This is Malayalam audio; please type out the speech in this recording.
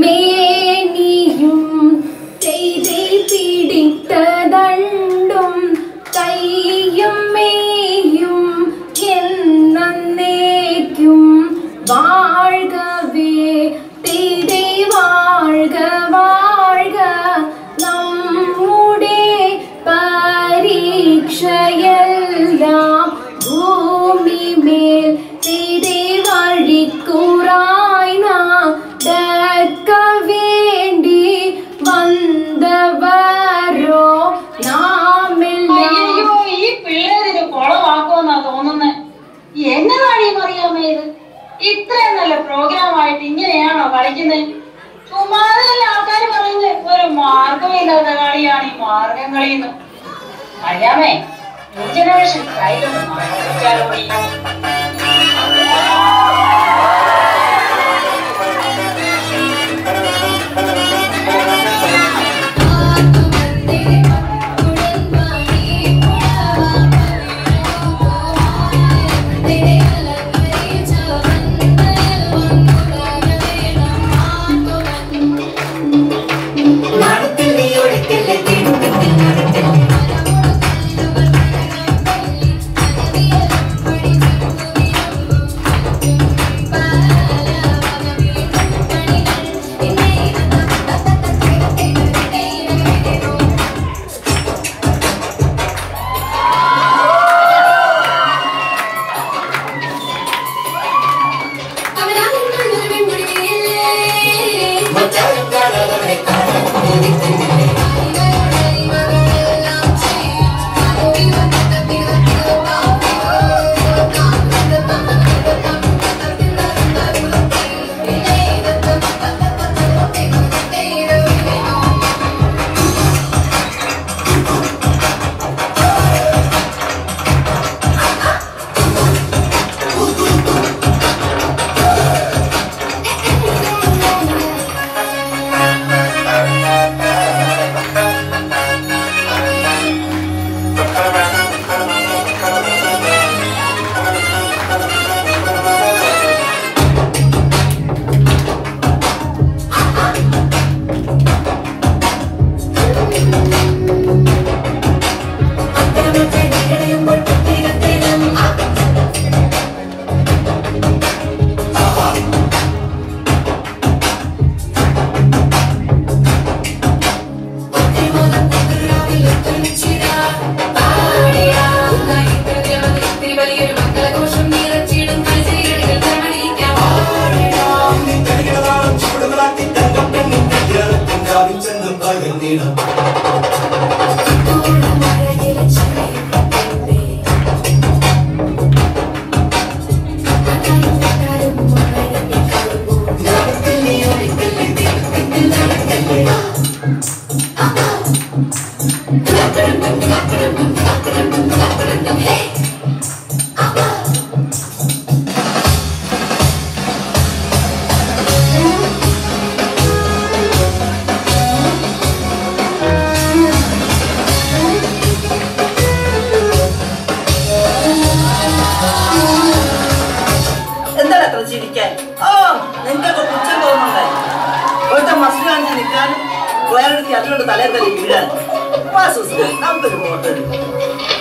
மேனியும் செய்தை பிடித்ததள் അറിയാമേ ഇത്? ഇത്രയും നല്ല പ്രോഗ്രാം ആയിട്ട് ഇങ്ങനെയാണോ കളിക്കുന്നത്? ചുമ്മാതല്ല ആൾക്കാർ പറയുന്നത് ഒരു മാർഗമില്ലാത്ത കളിയാണ് ഈ മാർഗം കളിയെന്ന് അറിയാമേ ന്യൂ ജനറേഷൻ കയ്യിലൊന്ന് മാറിച്ചാലോ 你了 ചിരിക്കാൻ ഓ നിങ്ങൾക്കൊക്കെ പുച്ഛം തോന്നുന്നുണ്ടായി ഒരുത്ത മസിലാണ്ടി നിൽക്കാനും വേറൊരുത്തി അതിലോട്ട് തലേ തലി വീഴാൻ. വാ സുസ്മി, നമുക്കൊരു ഫോട്ടോ എടുക്കാം.